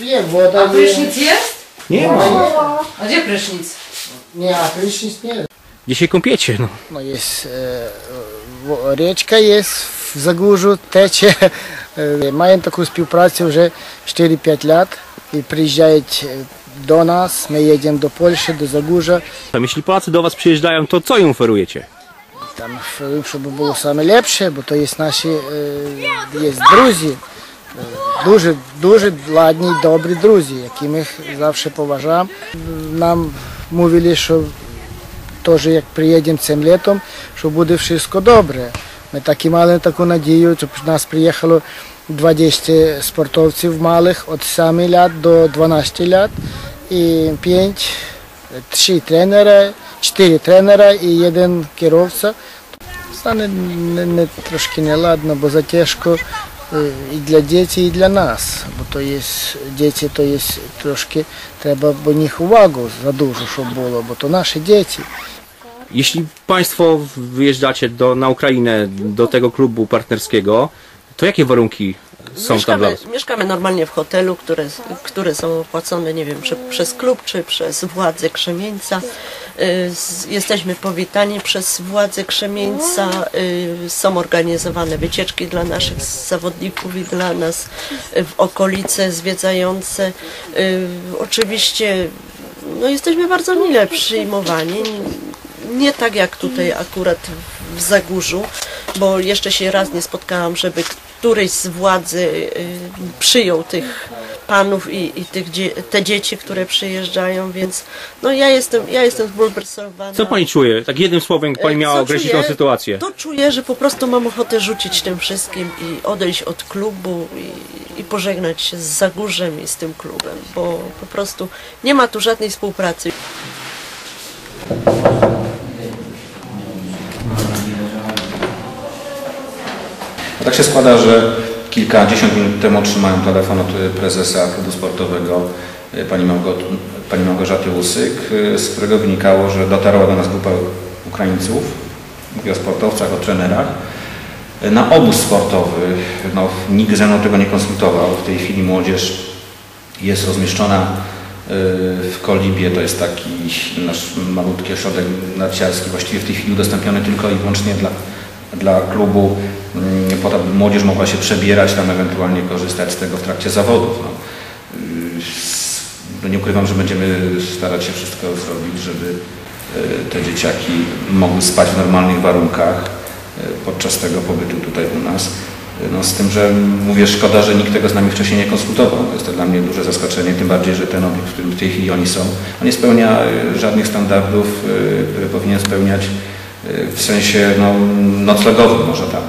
Nie, woda A nie... prysznic jest? Nie ma. A gdzie prysznic? Nie, a prysznic nie. Dzisiaj kąpiecie, no. No jest... E, wo- речка є в Загужу, тече. Е, Маємо таку 4-5 lat i приїжджають e, do nas. My jedziemy do Polski, do до Загужа. Tam jeśli Polacy do was przyjeżdżają, to co im oferujecie? Там, щоб було саме бо то є наші е, є друзі, дуже, дуже ладні, добрі друзі, які ми завжди поважаємо. Нам мовили, що теж як приїдемо цим літом, що буде все добре. Ми так і мали таку надію, щоб в нас приїхало 20 спортовців малих від 7 лят до 12 лят і 5, 3 тренера, 4 тренера і один керівця. Стане не, не, трошки неладно, бо затяжко е, і для дітей, і для нас. Бо то є діти, то є трошки треба бо них увагу за дуже, щоб було, бо то наші діти. Jeśli Państwo wyjeżdżacie do, na Ukrainę, do tego klubu partnerskiego, to jakie warunki są tam dla Mieszkamy, mieszkamy normalnie w hotelu, które, które są opłacone, nie wiem, czy przez klub, czy przez władze Krzemieńca. Y, Jesteśmy powitani przez władze Krzemieńca. y, Są organizowane wycieczki dla naszych zawodników i dla nas w okolice zwiedzające. Y, Oczywiście no, jesteśmy bardzo mile przyjmowani. Nie tak jak tutaj akurat w Zagórzu, bo jeszcze się raz nie spotkałam, żeby któryś z władzy y, przyjął tych panów i, i tych te dzieci, które przyjeżdżają, więc no ja jestem, ja jestem zbulwersowana. Co Pani czuje? Tak jednym słowem, jak Pani E, miała co określić czuję? tą sytuację. To czuję, że po prostu mam ochotę rzucić tym wszystkim i odejść od klubu i, i pożegnać się z Zagórzem i z tym klubem, bo po prostu nie ma tu żadnej współpracy. Tak się składa, że kilkadziesiąt minut temu otrzymałem telefon od y, prezesa klubu sportowego y, pani, Małgot, pani Małgorzaty Łusyk, y, z którego wynikało, że dotarła do nas grupa Ukraińców, mówię o sportowcach, o trenerach. Na obóz sportowy, no, nikt ze mną tego nie konsultował. W tej chwili młodzież jest rozmieszczona w Kolibie, to jest taki nasz malutki ośrodek narciarski, właściwie w tej chwili udostępniony tylko i wyłącznie dla, dla klubu, mm, po to, by młodzież mogła się przebierać, tam ewentualnie korzystać z tego w trakcie zawodów. No. Y, No nie ukrywam, że będziemy starać się wszystko zrobić, żeby y, te dzieciaki mogły spać w normalnych warunkach y, podczas tego pobytu tutaj u nas. No z tym, że mówię, szkoda, że nikt tego z nami wcześniej nie konsultował. To jest to dla mnie duże zaskoczenie, tym bardziej, że ten obiekt, w którym w tej chwili oni są, on nie spełnia żadnych standardów, które powinien spełniać w sensie no, noclegowym może tak.